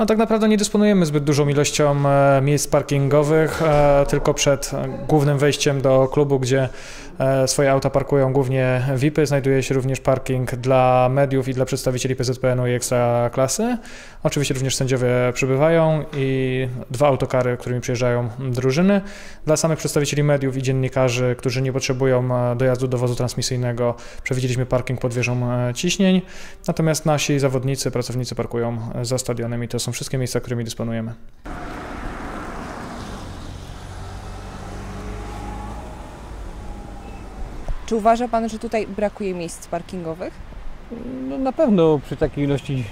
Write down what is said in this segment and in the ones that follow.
No tak naprawdę nie dysponujemy zbyt dużą ilością e, miejsc parkingowych, e, tylko przed głównym wejściem do klubu, gdzie e, swoje auta parkują głównie VIPy, znajduje się również parking dla mediów i dla przedstawicieli PZPN-u i Ekstraklasy. Oczywiście również sędziowie przybywają i dwa autokary, którymi przyjeżdżają drużyny. Dla samych przedstawicieli mediów i dziennikarzy, którzy nie potrzebują dojazdu do wozu transmisyjnego, przewidzieliśmy parking pod wieżą ciśnień, natomiast nasi zawodnicy, pracownicy parkują za stadionem i to są wszystkie miejsca, którymi dysponujemy. Czy uważa Pan, że tutaj brakuje miejsc parkingowych? No na pewno przy takiej ilości,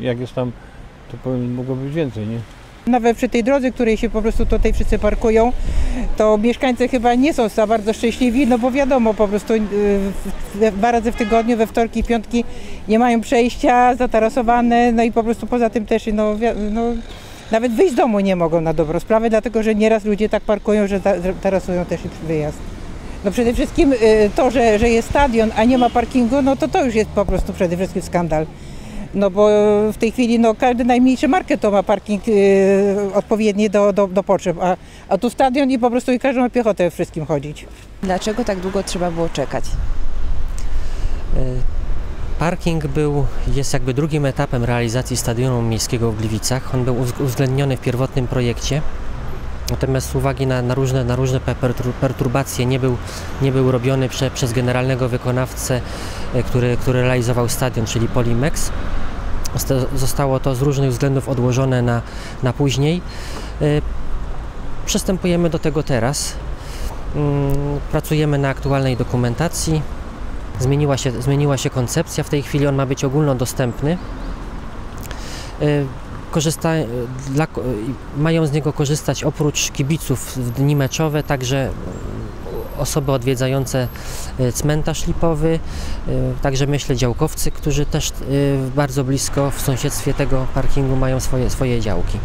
jak jest tam, to powinno mogło być więcej, nie? Nawet przy tej drodze, której się po prostu tutaj wszyscy parkują, to mieszkańcy chyba nie są za bardzo szczęśliwi, no bo wiadomo, po prostu yy, dwa razy w tygodniu, we wtorki i piątki nie mają przejścia, zatarasowane, no i po prostu poza tym też, no, no nawet wyjść z domu nie mogą na dobrą sprawę, dlatego że nieraz ludzie tak parkują, że tarasują też wyjazd. No przede wszystkim y, to, że, że jest stadion, a nie ma parkingu, no to to już jest po prostu przede wszystkim skandal. No bo w tej chwili no, każdy najmniejszy market to ma parking y, odpowiedni do, do, do potrzeb, a, a tu stadion i po prostu i każdy ma piechotę wszystkim chodzić. Dlaczego tak długo trzeba było czekać? Parking był, jest jakby drugim etapem realizacji stadionu miejskiego w Gliwicach. On był uwzględniony w pierwotnym projekcie. Natomiast z uwagi na, na różne, na różne pe- pertur- perturbacje nie był, nie był robiony prze, przez generalnego wykonawcę, e, który, który realizował stadion, czyli Polimex. Zosta- Zostało to z różnych względów odłożone na, na później. E, Przystępujemy do tego teraz. Mm, Pracujemy na aktualnej dokumentacji. Zmieniła się, zmieniła się koncepcja. W tej chwili on ma być ogólnodostępny. Korzysta, y, dla, mają z niego korzystać oprócz kibiców w dni meczowe, także y, osoby odwiedzające y, cmentarz lipowy, także myślę działkowcy, którzy też bardzo blisko w sąsiedztwie tego parkingu mają swoje, swoje działki.